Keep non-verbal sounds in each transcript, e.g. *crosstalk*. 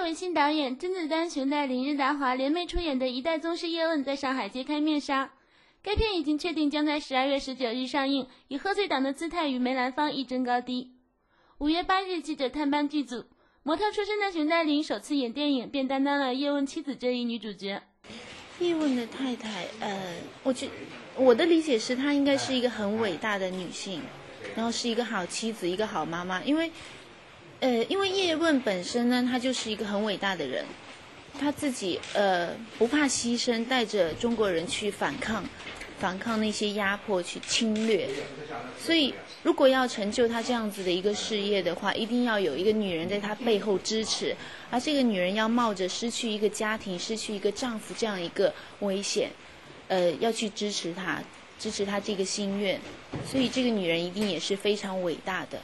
叶问新导演甄子丹、熊黛林、任达华联袂出演的一代宗师叶问在上海揭开面纱。该片已经确定将在十二月十九日上映，以贺岁档的姿态与梅兰芳一争高低。五月八日，记者探班剧组，模特出身的熊黛林首次演电影，便担当了叶问妻子这一女主角。叶问的太太，呃，我觉我的理解是她应该是一个很伟大的女性，然后是一个好妻子，一个好妈妈，因为。呃，因为叶问本身呢，他就是一个很伟大的人，他自己呃不怕牺牲，带着中国人去反抗，反抗那些压迫，去侵略。所以，如果要成就他这样子的一个事业的话，一定要有一个女人在他背后支持，而这个女人要冒着失去一个家庭、失去一个丈夫这样一个危险，呃，要去支持他，支持他这个心愿。所以，这个女人一定也是非常伟大的。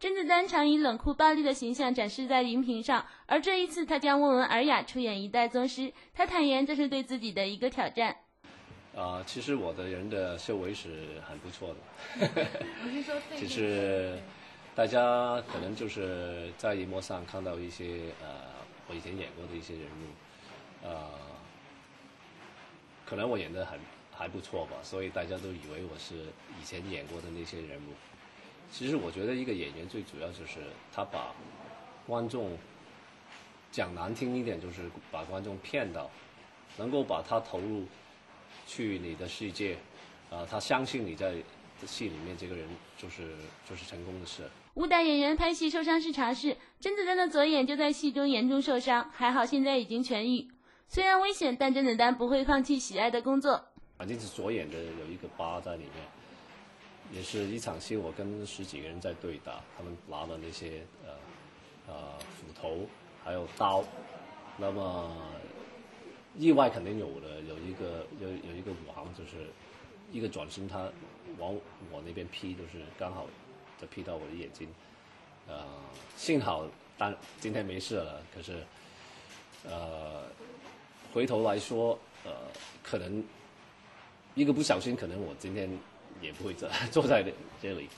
甄子丹常以冷酷暴力的形象展示在荧屏上，而这一次他将温文尔雅出演一代宗师。他坦言这是对自己的一个挑战。啊，其实我的人的修为是很不错的。*laughs* 其实大家可能就是在荧幕上看到一些呃我以前演过的一些人物，呃，可能我演的很还不错吧，所以大家都以为我是以前演过的那些人物。其实我觉得一个演员最主要就是他把观众讲难听一点，就是把观众骗到，能够把他投入去你的世界，啊，他相信你在戏里面这个人就是就是成功的事。武打演员拍戏受伤是常事，甄子丹的左眼就在戏中严重受伤，还好现在已经痊愈。虽然危险，但甄子丹不会放弃喜爱的工作。反正是左眼的有一个疤在里面。也是一场戏，我跟十几个人在对打，他们拿了那些呃呃斧头还有刀，那么意外肯定有的，有一个有有一个武行就是一个转身，他往我那边劈，就是刚好就劈到我的眼睛，呃，幸好当今天没事了，可是呃回头来说，呃，可能一个不小心，可能我今天。也不会坐 *laughs* 坐在这里。